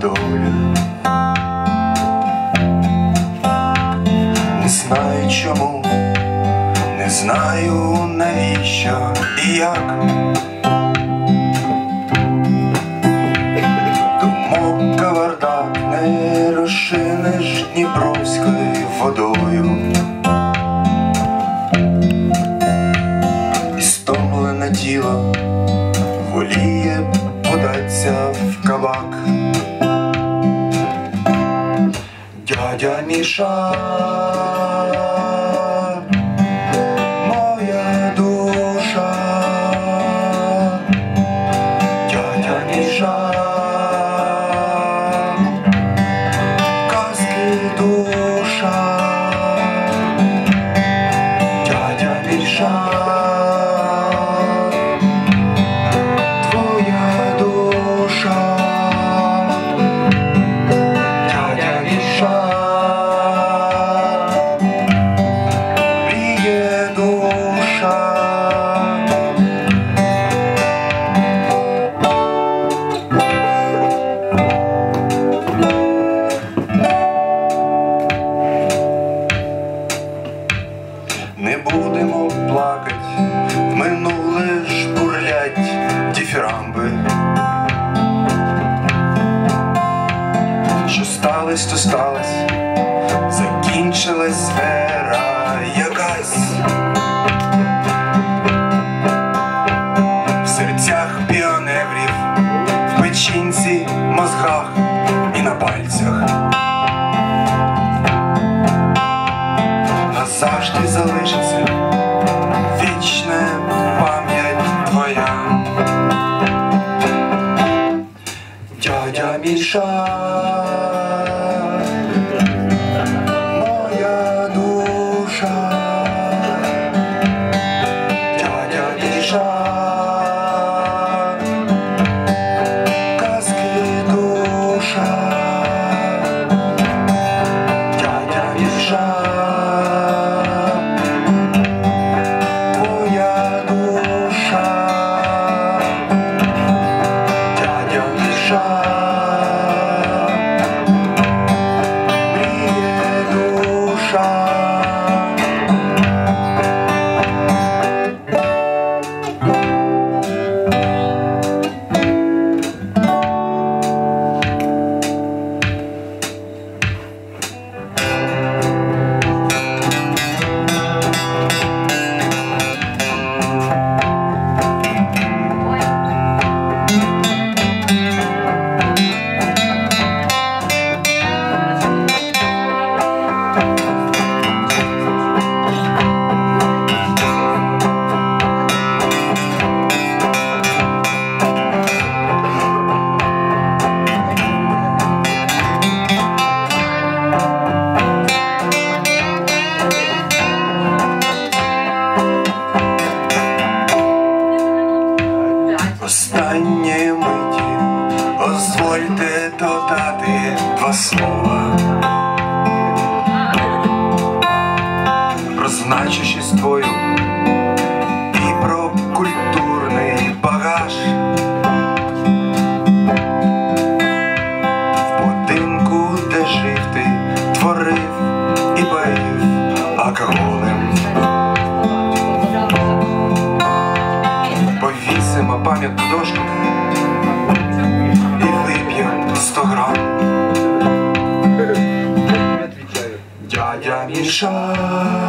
подолі. Не знаю чому, не знаю навіщо і як. Думок кавардак не розчиниш Дніпровською водою. Дядя Міша, будемо плакать, в минуле бурлять діфірамби. Що сталось, то сталось, закінчилась Назавжди залишиться вічна пам'ять твоя. Дядя Міша, дозвольте додати два слова. Про значущість твою і про культурний багаж. В будинку, де жив ти, творив і поїв алкоголем. Повісимо пам'ятну дошку Дядя